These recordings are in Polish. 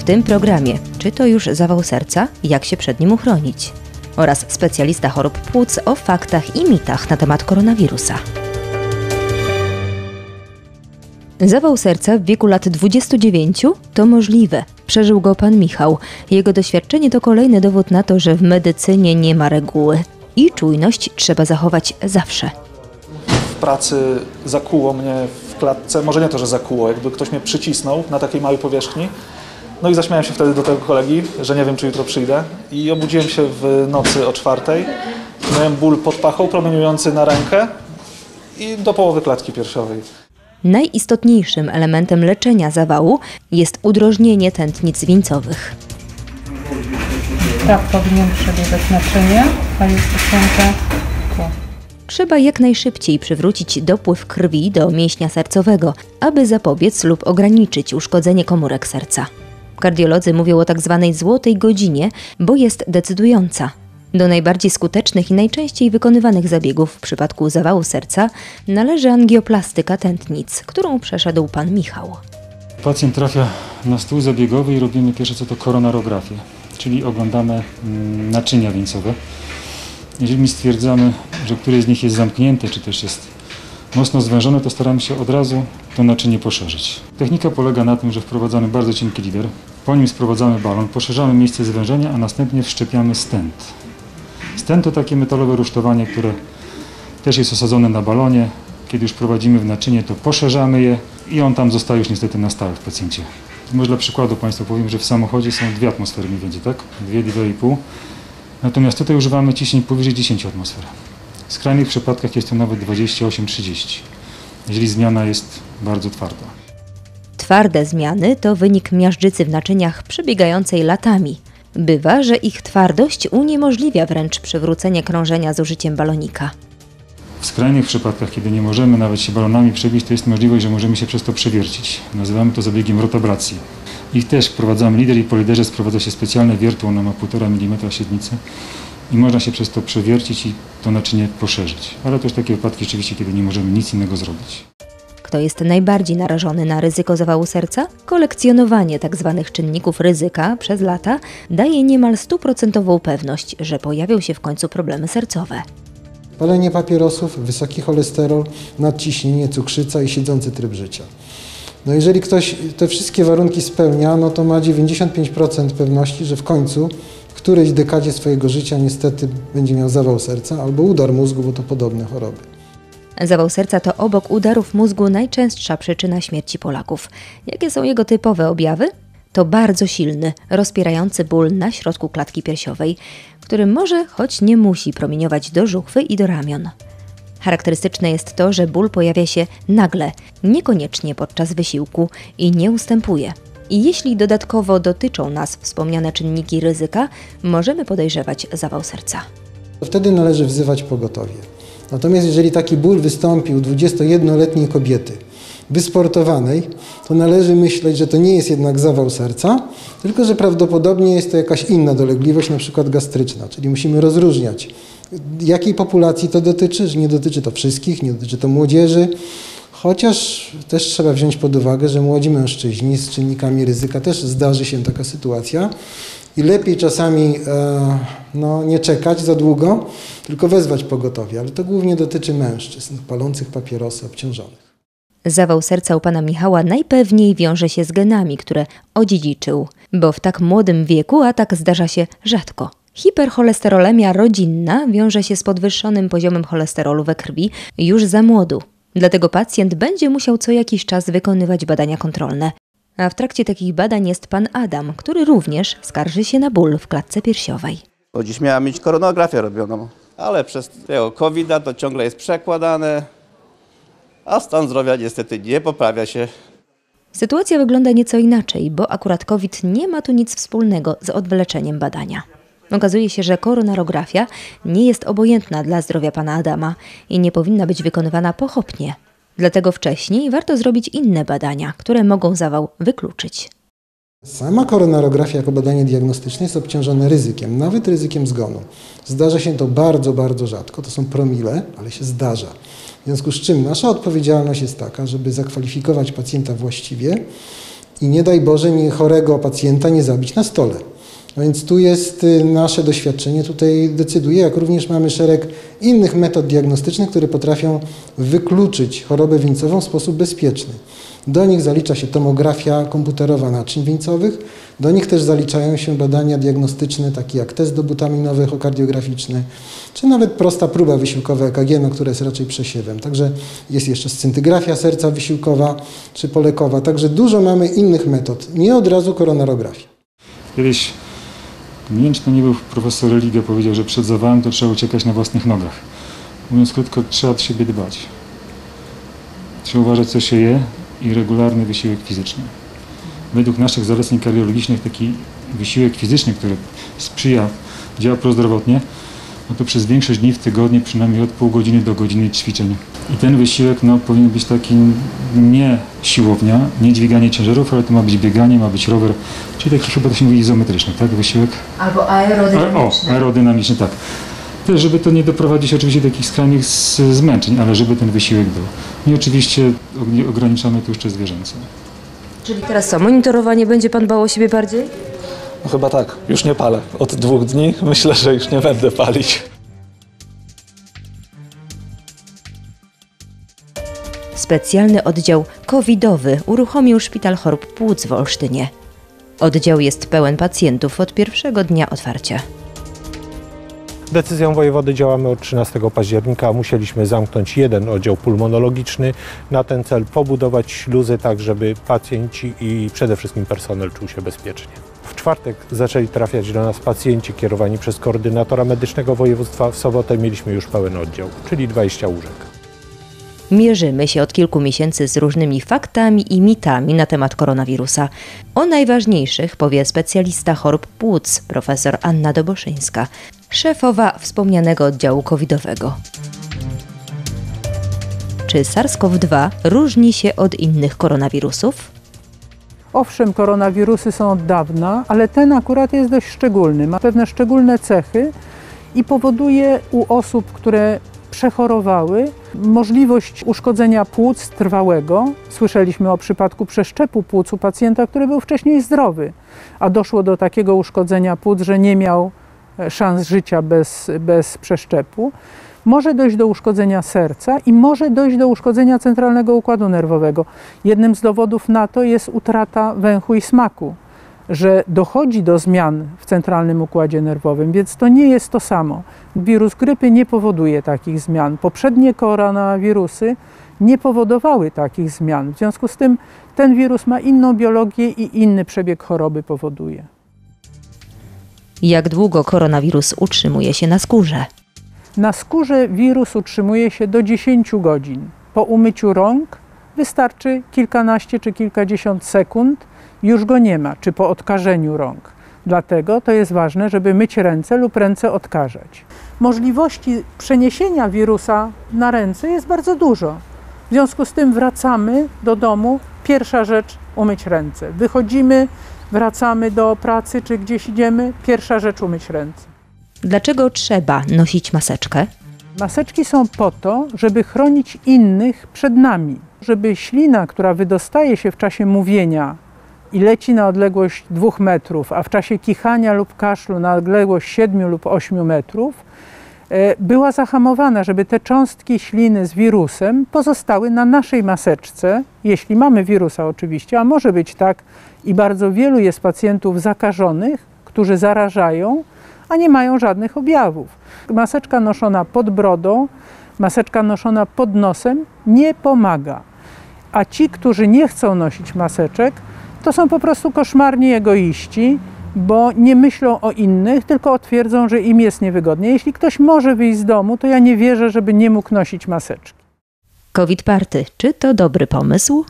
W tym programie czy to już zawał serca, jak się przed nim uchronić oraz specjalista chorób płuc o faktach i mitach na temat koronawirusa. Zawał serca w wieku lat 29 to możliwe. Przeżył go pan Michał. Jego doświadczenie to kolejny dowód na to, że w medycynie nie ma reguły. I czujność trzeba zachować zawsze. w pracy zakuło mnie w klatce, może nie to, że zakuło, jakby ktoś mnie przycisnął na takiej małej powierzchni. No i zaśmiałem się wtedy do tego kolegi, że nie wiem, czy jutro przyjdę. I obudziłem się w nocy o czwartej. Miałem ból pod pachą, promieniujący na rękę i do połowy klatki piersiowej. Najistotniejszym elementem leczenia zawału jest udrożnienie tętnic wieńcowych. Tak powinien przebiegać naczynie, a jest ucięte tu. Trzeba jak najszybciej przywrócić dopływ krwi do mięśnia sercowego, aby zapobiec lub ograniczyć uszkodzenie komórek serca. Kardiolodzy mówią o tak zwanej złotej godzinie, bo jest decydująca. Do najbardziej skutecznych i najczęściej wykonywanych zabiegów w przypadku zawału serca należy angioplastyka tętnic, którą przeszedł pan Michał. Pacjent trafia na stół zabiegowy i robimy pierwsze co to koronarografię, czyli oglądamy mm, naczynia wieńcowe. Jeżeli stwierdzamy, że któreś z nich jest zamknięte, czy też jest mocno zwężone, to staramy się od razu to naczynie poszerzyć. Technika polega na tym, że wprowadzamy bardzo cienki lider, po nim sprowadzamy balon, poszerzamy miejsce zwężenia, a następnie wszczepiamy stent. Stent to takie metalowe rusztowanie, które też jest osadzone na balonie. Kiedy już prowadzimy w naczynie, to poszerzamy je i on tam zostaje już niestety na stałe w pacjencie. Może dla przykładu Państwu powiem, że w samochodzie są dwie atmosfery mniej więcej, tak? Dwie, dwie i pół. Natomiast tutaj używamy ciśnień powyżej 10 atmosfer. W skrajnych przypadkach jest to nawet 28-30, jeżeli zmiana jest bardzo twarda. Twarde zmiany to wynik miażdżycy w naczyniach przebiegającej latami. Bywa, że ich twardość uniemożliwia wręcz przywrócenie krążenia z użyciem balonika. W skrajnych przypadkach, kiedy nie możemy nawet się balonami przebić, to jest możliwość, że możemy się przez to przewiercić. Nazywamy to zabiegiem rotablacji. Ich też wprowadzamy lider i po liderze sprowadza się specjalne wiertło, ono ma 1,5 mm średnicy i można się przez to przewiercić i to naczynie poszerzyć. Ale też takie wypadki rzeczywiście, kiedy nie możemy nic innego zrobić. Kto jest najbardziej narażony na ryzyko zawału serca? Kolekcjonowanie tzw. czynników ryzyka przez lata daje niemal stuprocentową pewność, że pojawią się w końcu problemy sercowe. Palenie papierosów, wysoki cholesterol, nadciśnienie, cukrzyca i siedzący tryb życia. No jeżeli ktoś te wszystkie warunki spełnia, no to ma 95% pewności, że w końcu w którejś dekadzie swojego życia niestety będzie miał zawał serca albo udar mózgu, bo to podobne choroby. Zawał serca to obok udarów mózgu najczęstsza przyczyna śmierci Polaków. Jakie są jego typowe objawy? To bardzo silny, rozpierający ból na środku klatki piersiowej, który może, choć nie musi promieniować do żuchwy i do ramion. Charakterystyczne jest to, że ból pojawia się nagle, niekoniecznie podczas wysiłku i nie ustępuje. I jeśli dodatkowo dotyczą nas wspomniane czynniki ryzyka, możemy podejrzewać zawał serca. Wtedy należy wzywać pogotowie. Natomiast jeżeli taki ból wystąpił u 21-letniej kobiety, wysportowanej, to należy myśleć, że to nie jest jednak zawał serca, tylko że prawdopodobnie jest to jakaś inna dolegliwość, na przykład gastryczna, czyli musimy rozróżniać, jakiej populacji to dotyczy, że nie dotyczy to wszystkich, nie dotyczy to młodzieży, chociaż też trzeba wziąć pod uwagę, że młodzi mężczyźni z czynnikami ryzyka też zdarzy się taka sytuacja i lepiej czasami e, no, nie czekać za długo, tylko wezwać pogotowie, ale to głównie dotyczy mężczyzn palących papierosy, obciążonych. Zawał serca u pana Michała najpewniej wiąże się z genami, które odziedziczył, bo w tak młodym wieku atak zdarza się rzadko. Hipercholesterolemia rodzinna wiąże się z podwyższonym poziomem cholesterolu we krwi już za młodu. Dlatego pacjent będzie musiał co jakiś czas wykonywać badania kontrolne. A w trakcie takich badań jest pan Adam, który również skarży się na ból w klatce piersiowej. Bo dziś miała mieć koronografię robioną, ale przez tego covid to ciągle jest przekładane, a stan zdrowia niestety nie poprawia się. Sytuacja wygląda nieco inaczej, bo akurat COVID nie ma tu nic wspólnego z odwleczeniem badania. Okazuje się, że koronarografia nie jest obojętna dla zdrowia pana Adama i nie powinna być wykonywana pochopnie. Dlatego wcześniej warto zrobić inne badania, które mogą zawał wykluczyć. Sama koronarografia jako badanie diagnostyczne jest obciążone ryzykiem, nawet ryzykiem zgonu. Zdarza się to bardzo, bardzo rzadko, to są promile, ale się zdarza. W związku z czym nasza odpowiedzialność jest taka, żeby zakwalifikować pacjenta właściwie i nie daj Boże nie chorego pacjenta nie zabić na stole. No więc tu jest y, nasze doświadczenie, tutaj decyduje, jak również mamy szereg innych metod diagnostycznych, które potrafią wykluczyć chorobę wieńcową w sposób bezpieczny. Do nich zalicza się tomografia komputerowa naczyń wieńcowych, do nich też zaliczają się badania diagnostyczne, takie jak test dobutaminowy echokardiograficzny, czy nawet prosta próba wysiłkowa EKG, no, która jest raczej przesiewem. Także jest jeszcze scyntygrafia serca wysiłkowa czy polekowa, także dużo mamy innych metod, nie od razu koronarografii. Kiedyś, nie to nie był profesor Religa, powiedział, że przed zawałem to trzeba uciekać na własnych nogach. Mówiąc krótko, trzeba od siebie dbać. Trzeba uważać, co się je i regularny wysiłek fizyczny. Według naszych zaleceń kardiologicznych taki wysiłek fizyczny, który sprzyja, działa prozdrowotnie, no to przez większość dni w tygodniu przynajmniej od pół godziny do godziny ćwiczeń. I ten wysiłek no, powinien być taki nie siłownia, nie dźwiganie ciężarów, ale to ma być bieganie, ma być rower, czyli taki chyba to się mówi izometryczny, tak? Wysiłek Albo a, o, aerodynamiczny. aerodynamiczny, tak. Też, żeby to nie doprowadzić oczywiście do takich skrajnych zmęczeń, ale żeby ten wysiłek był. I oczywiście og- ograniczamy tłuszcze zwierzęce. Czyli teraz co, monitorowanie będzie pan bał o siebie bardziej? No chyba tak, już nie palę. Od dwóch dni myślę, że już nie będę palić. Specjalny oddział covidowy uruchomił Szpital Chorób Płuc w Olsztynie. Oddział jest pełen pacjentów od pierwszego dnia otwarcia. Decyzją wojewody działamy od 13 października. Musieliśmy zamknąć jeden oddział pulmonologiczny. Na ten cel pobudować śluzy tak, żeby pacjenci i przede wszystkim personel czuł się bezpiecznie. W czwartek zaczęli trafiać do nas pacjenci kierowani przez koordynatora medycznego województwa. W sobotę mieliśmy już pełen oddział, czyli 20 łóżek. Mierzymy się od kilku miesięcy z różnymi faktami i mitami na temat koronawirusa. O najważniejszych powie specjalista chorób płuc, profesor Anna Doboszyńska, szefowa wspomnianego oddziału covidowego. Czy SARS-CoV-2 różni się od innych koronawirusów? Owszem, koronawirusy są od dawna, ale ten akurat jest dość szczególny. Ma pewne szczególne cechy i powoduje u osób, które przechorowały, możliwość uszkodzenia płuc trwałego. Słyszeliśmy o przypadku przeszczepu płuc u pacjenta, który był wcześniej zdrowy, a doszło do takiego uszkodzenia płuc, że nie miał e, szans życia bez, bez przeszczepu. Może dojść do uszkodzenia serca i może dojść do uszkodzenia centralnego układu nerwowego. Jednym z dowodów na to jest utrata węchu i smaku, że dochodzi do zmian w centralnym układzie nerwowym, więc to nie jest to samo. Wirus grypy nie powoduje takich zmian. Poprzednie koronawirusy nie powodowały takich zmian. W związku z tym ten wirus ma inną biologię i inny przebieg choroby powoduje. Jak długo koronawirus utrzymuje się na skórze? Na skórze wirus utrzymuje się do 10 godzin. Po umyciu rąk wystarczy kilkanaście czy kilkadziesiąt sekund, już go nie ma, czy po odkażeniu rąk. Dlatego to jest ważne, żeby myć ręce lub ręce odkażać. Możliwości przeniesienia wirusa na ręce jest bardzo dużo. W związku z tym wracamy do domu, pierwsza rzecz umyć ręce. Wychodzimy, wracamy do pracy czy gdzieś idziemy, pierwsza rzecz umyć ręce. Dlaczego trzeba nosić maseczkę? Maseczki są po to, żeby chronić innych przed nami, żeby ślina, która wydostaje się w czasie mówienia i leci na odległość dwóch metrów, a w czasie kichania lub kaszlu na odległość 7 lub 8 metrów, e, była zahamowana, żeby te cząstki śliny z wirusem pozostały na naszej maseczce, jeśli mamy wirusa oczywiście, a może być tak i bardzo wielu jest pacjentów zakażonych, którzy zarażają, a nie mają żadnych objawów. Maseczka noszona pod brodą, maseczka noszona pod nosem nie pomaga. A ci, którzy nie chcą nosić maseczek, to są po prostu koszmarni egoiści, bo nie myślą o innych, tylko twierdzą, że im jest niewygodnie. Jeśli ktoś może wyjść z domu, to ja nie wierzę, żeby nie mógł nosić maseczki. COVID party, czy to dobry pomysł?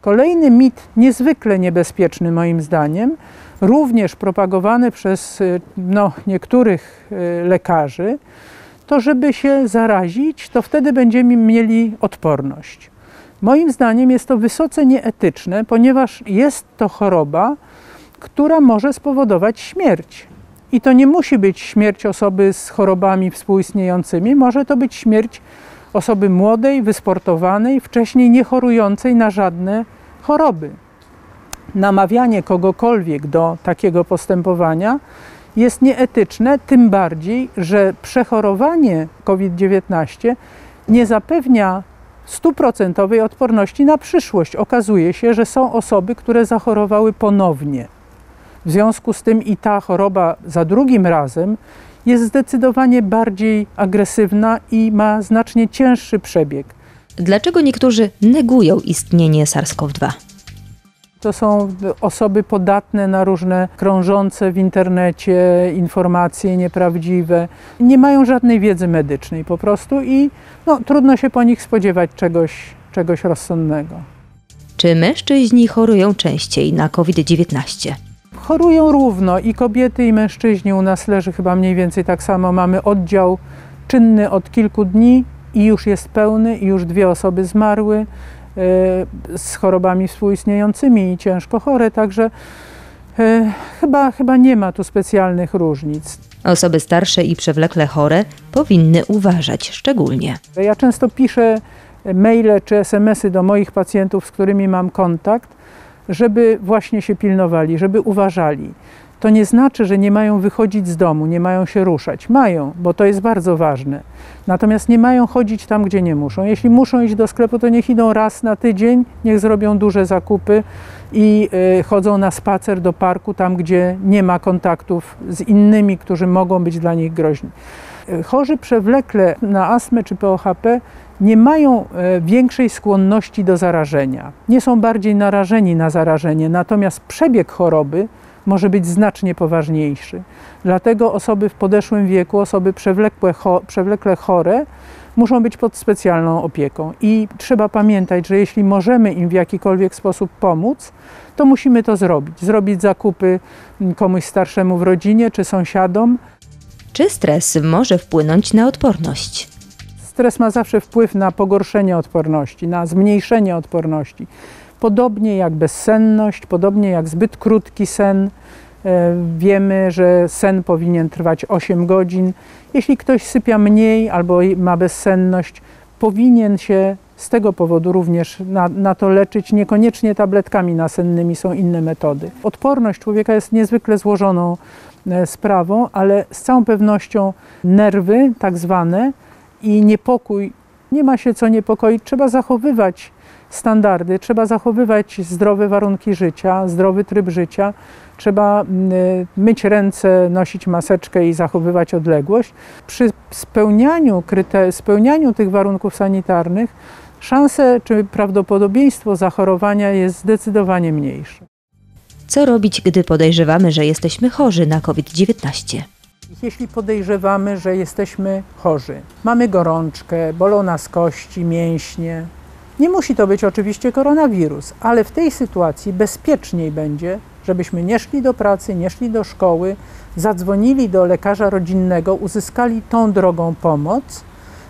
Kolejny mit, niezwykle niebezpieczny moim zdaniem, również propagowany przez y, no, niektórych y, lekarzy, to żeby się zarazić, to wtedy będziemy mieli odporność. Moim zdaniem jest to wysoce nieetyczne, ponieważ jest to choroba, która może spowodować śmierć. I to nie musi być śmierć osoby z chorobami współistniejącymi, może to być śmierć osoby młodej, wysportowanej, wcześniej nie chorującej na żadne choroby. namawianie kogokolwiek do takiego postępowania jest nieetyczne, tym bardziej, że przechorowanie COVID-19 nie zapewnia stuprocentowej odporności na przyszłość. Okazuje się, że są osoby, które zachorowały ponownie. W związku z tym i ta choroba za drugim razem jest zdecydowanie bardziej agresywna i ma znacznie cięższy przebieg. Dlaczego niektórzy negują istnienie SARS-CoV-2? To są osoby podatne na różne krążące w internecie informacje nieprawdziwe. Nie mają żadnej wiedzy medycznej po prostu i no, trudno się po nich spodziewać czegoś, czegoś rozsądnego. Czy mężczyźni chorują częściej na COVID-19? Chorują równo i kobiety, i mężczyźni. U nas leży chyba mniej więcej tak samo. Mamy oddział czynny od kilku dni i już jest pełny, i już dwie osoby zmarły z chorobami współistniejącymi i ciężko chore, także e, chyba, chyba nie ma tu specjalnych różnic. Osoby starsze i przewlekle chore powinny uważać szczególnie. Ja często piszę maile czy SMS-y do moich pacjentów, z którymi mam kontakt, żeby właśnie się pilnowali, żeby uważali. To nie znaczy, że nie mają wychodzić z domu, nie mają się ruszać. Mają, bo to jest bardzo ważne. Natomiast nie mają chodzić tam, gdzie nie muszą. Jeśli muszą iść do sklepu, to niech idą raz na tydzień, niech zrobią duże zakupy i y, chodzą na spacer do parku, tam gdzie nie ma kontaktów z innymi, którzy mogą być dla nich groźni. Y, chorzy przewlekle na astmę czy POHP nie mają e, większej skłonności do zarażenia. Nie są bardziej narażeni na zarażenie, natomiast przebieg choroby może być znacznie poważniejszy. Dlatego osoby w podeszłym wieku, osoby przewlekłe, cho, przewlekle chore, muszą być pod specjalną opieką. I trzeba pamiętać, że jeśli możemy im w jakikolwiek sposób pomóc, to musimy to zrobić. Zrobić zakupy komuś starszemu w rodzinie czy sąsiadom. Czy stres może wpłynąć na odporność? Stres ma zawsze wpływ na pogorszenie odporności, na zmniejszenie odporności. Podobnie jak bezsenność, podobnie jak zbyt krótki sen. E, wiemy, że sen powinien trwać 8 godzin. Jeśli ktoś sypia mniej albo ma bezsenność, powinien się z tego powodu również na, na, to leczyć. Niekoniecznie tabletkami nasennymi są inne metody. Odporność człowieka jest niezwykle złożoną e, sprawą, ale z całą pewnością nerwy, tak zwane, i niepokój, nie ma się co niepokoić. Trzeba zachowywać standardy, trzeba zachowywać zdrowe warunki życia, zdrowy tryb życia. Trzeba mm, myć ręce, nosić maseczkę i zachowywać odległość. Przy spełnianiu, spełnianiu tych warunków sanitarnych szanse czy prawdopodobieństwo zachorowania jest zdecydowanie mniejsze. Co robić, gdy podejrzewamy, że jesteśmy chorzy na COVID-19? Jeśli podejrzewamy, że jesteśmy chorzy, mamy gorączkę, bolą nas kości, mięśnie, nie musi to być oczywiście koronawirus, ale w tej sytuacji bezpieczniej będzie, żebyśmy nie szli do pracy, nie szli do szkoły, zadzwonili do lekarza rodzinnego, uzyskali tą drogą pomoc,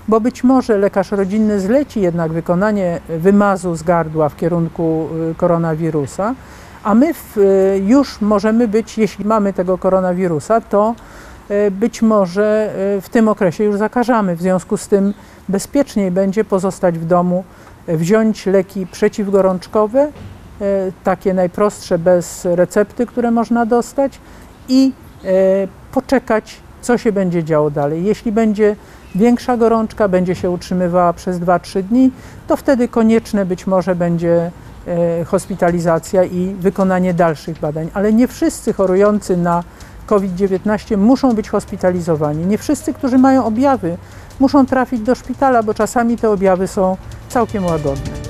bo być może lekarz rodzinny zleci jednak wykonanie wymazu z gardła w kierunku y, koronawirusa, a my w, y, już możemy być, jeśli mamy tego koronawirusa, to być może w tym okresie już zakażamy. W związku z tym bezpieczniej będzie pozostać w domu wziąć leki przeciwgorączkowe, e, takie najprostsze bez recepty, które można dostać i e, poczekać, co się będzie działo dalej. Jeśli będzie większa gorączka, będzie się utrzymywała przez 2-3 dni, to wtedy konieczne być może będzie e, hospitalizacja i wykonanie dalszych badań. Ale nie wszyscy chorujący na COVID-19 muszą być hospitalizowani. Nie wszyscy, którzy mają objawy, muszą trafić do szpitala, bo czasami te objawy są całkiem łagodne.